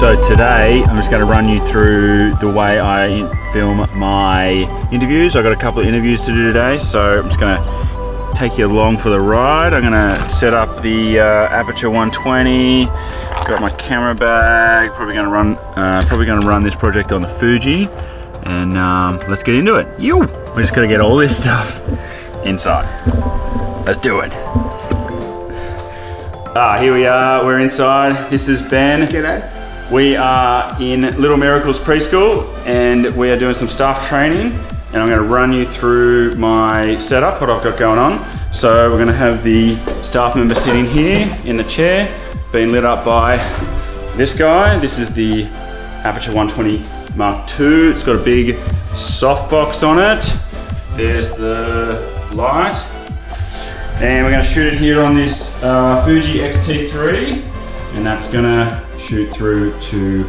So today I'm just going to run you through the way I film my interviews. I've got a couple of interviews to do today, so I'm just going to take you along for the ride. I'm going to set up the uh, Aputure 120, got my camera bag, probably going to run uh, probably going to run this project on the Fuji, and um, let's get into it. You, we're just going to get all this stuff inside. Let's do it. Ah, here we are, we're inside. This is Ben. G'day. We are in Little Miracles Preschool and we are doing some staff training and I'm going to run you through my setup, what I've got going on. So we're going to have the staff member sitting here in the chair, being lit up by this guy. This is the Aputure 120 Mark II. It's got a big softbox on it. There's the light. And we're going to shoot it here on this uh, Fuji X-T3 and that's gonna shoot through to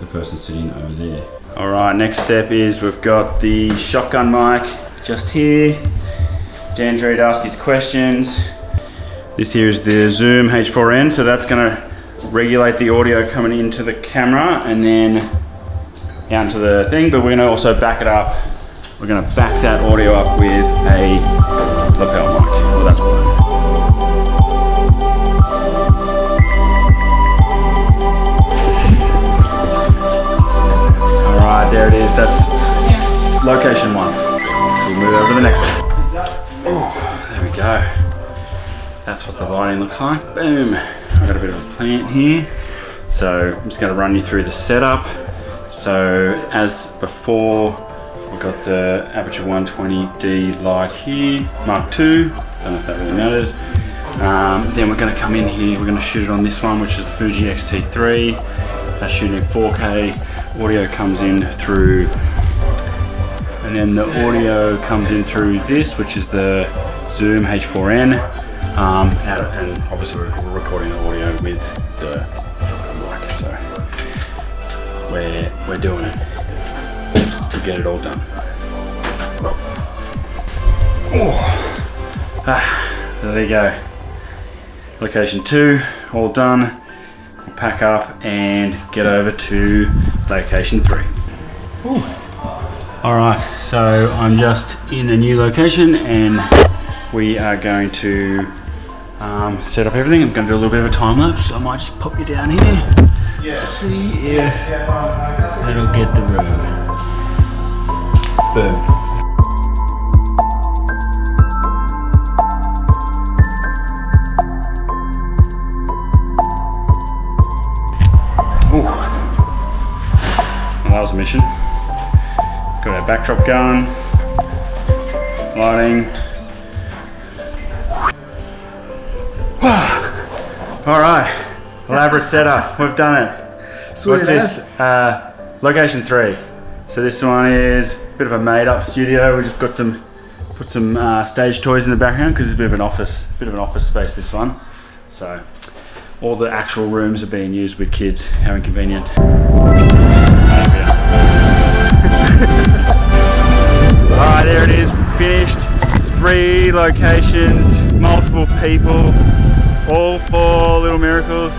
the person sitting over there. All right, next step is we've got the shotgun mic just here. Dan's ready to ask his questions. This here is the Zoom H4n, so that's gonna regulate the audio coming into the camera and then out into the thing, but we're gonna also back it up. We're gonna back that audio up with a lapel mic. Well, that's That's location one. So we'll move over to the next one. Oh, there we go. That's what the lighting looks like. Boom. I've got a bit of a plant here. So I'm just going to run you through the setup. So as before, we've got the Aputure 120D light here, Mark II. Don't know if that really matters. Um, then we're going to come in here, we're going to shoot it on this one, which is the Fuji X-T3. That's shooting 4K. Audio comes in through, and then the audio comes in through this, which is the Zoom H4n. Um, and, and obviously we're recording the audio with the shotgun mic, so we're, we're doing it. We'll get it all done. Oh. Ah, there you go. Location two, all done. Pack up and get over to location three. All right, so I'm just in a new location and we are going to um, set up everything. I'm going to do a little bit of a time lapse. So I might just pop you down here. yeah. See if that'll get the room. Boom. That was a mission. Got our backdrop going, lighting. All right, elaborate setup. We've done it. Sweet What's this? Uh, location three. So this one is a bit of a made-up studio. We just got some, put some uh, stage toys in the background because it's a bit of an office, bit of an office space. This one. So all the actual rooms are being used with kids. How inconvenient. Alright, there it is, finished. Three locations, multiple people, all four little miracles.